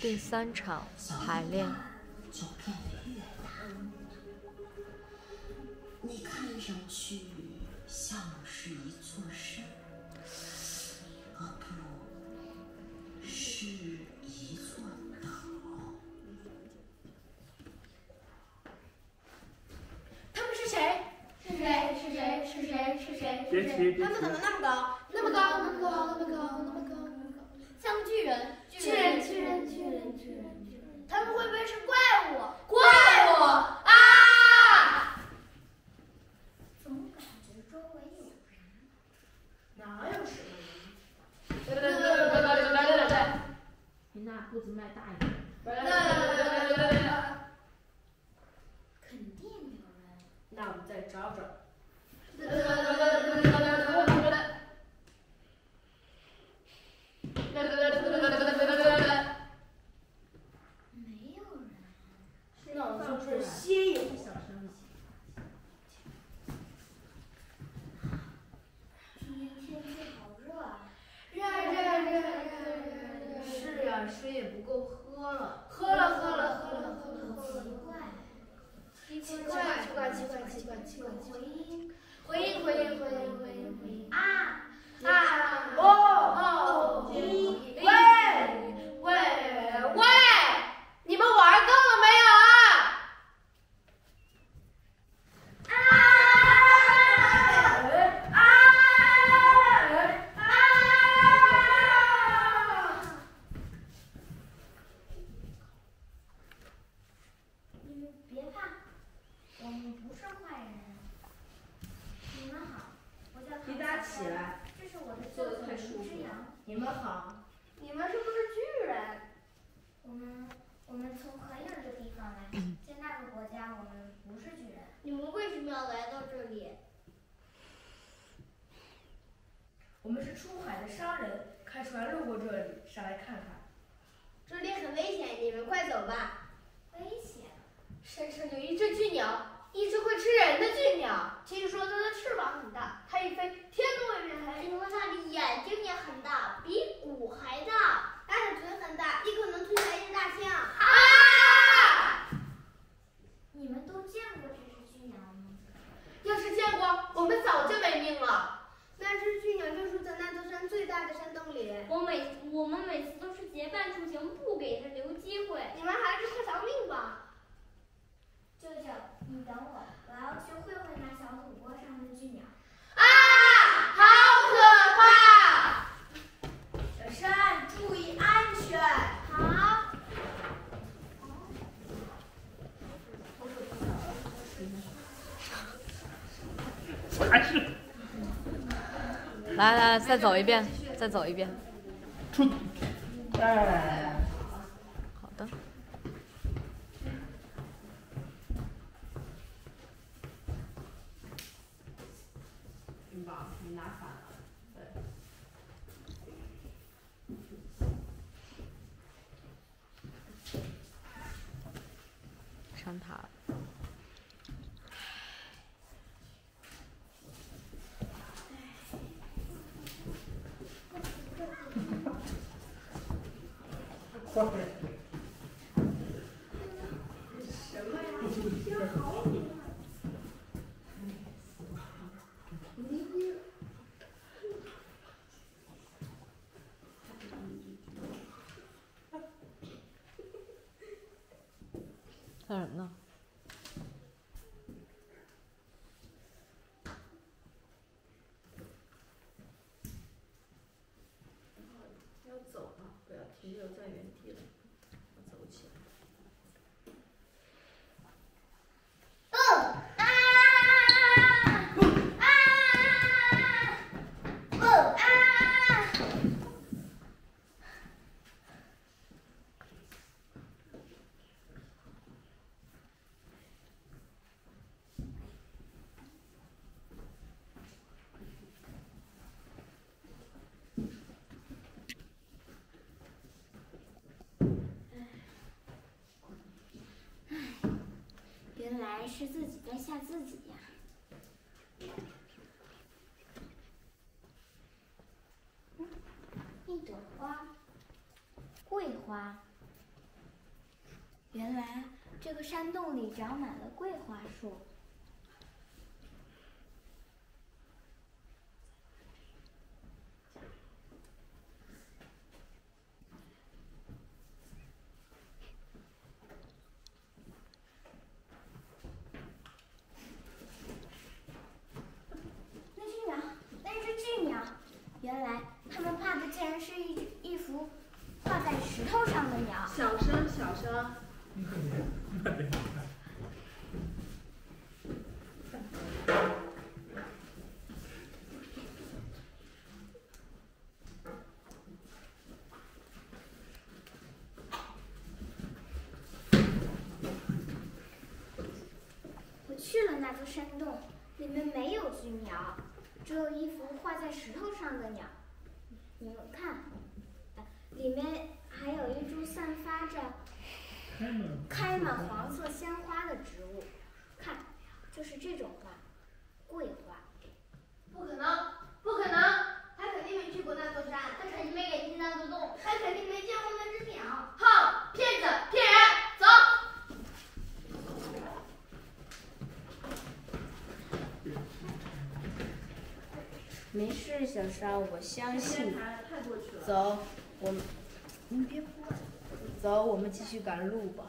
第三场排练。就变得越大。你看上去像是一座山，是一座岛。他们是谁？是谁？是谁？是谁？是谁？是谁，他们怎么。那么高？那么高？那么高？那么高？那么高？像巨人。巨人！巨人！巨人！巨人！巨人！他们会不会是怪物？怪物！啊！总感觉周围有人。哪有什么人？对对对对对对对对对。你那步子迈大一点。对对对对对对。肯定有人。那我们再找找。没有人。那我们就是歇一会儿。小声一些。今天天气好热啊！热热热热热热。是呀，水也不够喝了。喝了喝了喝了喝了喝了。奇怪。奇怪奇怪奇怪奇怪奇怪奇怪。回音。回音回音回音回音回音。啊！啊哦！喂喂喂！你们玩够了没有啊？啊！啊！啊！你们别怕，我们不是坏人。你们好，我叫唐你俩小起来，这是我的坐得太舒服了。你们好。你们是不是巨人？我们我们从很远的地方来，在那个国家我们不是巨人。你们为什么要来到这里？我们是出海的商人，开船路过这里，上来看看。这里很危险，你们快走吧。危险！山上有一只巨鸟，一只会吃人的巨鸟。听说它的翅膀很大，它一飞天都未必黑。听说它的眼睛也很大，比鼓还大。它的嘴很大，一口能吞下一只大象。啊！你们都见过这只巨鸟吗？要是见过，我们早就没命了。那只巨鸟就住在那座山最大的山洞里。我每我们每次都是结伴出行，不给它留机会。你们还是快偿命吧。舅舅，你等我，我要去会会那小土锅上的巨鸟。啊！好可怕！小山，注意安全。好。还是来来来，再走一遍，再走一遍。出。哎。他。人呢？还是自己在吓自己呀、一朵花，桂花，原来这个山洞里长满了桂花树。那只鸟，那只巨鸟，原来它们画的竟然是一一幅画在石头上的鸟。小声，小声。我去了那座山洞，里面没有巨鸟，只有一幅画在石头上的鸟。你们看，里面还有一株散发着开满黄色鲜花的植物，看，就是这种花，桂花。不可能，不可能，他肯定没去过那座山，他肯定没进去那座洞，他肯定没见过那只鸟。哼，骗子，骗人，走。没事，小沙，我相信你。太过去了。走，我们，您别哭，走，我们继续赶路吧。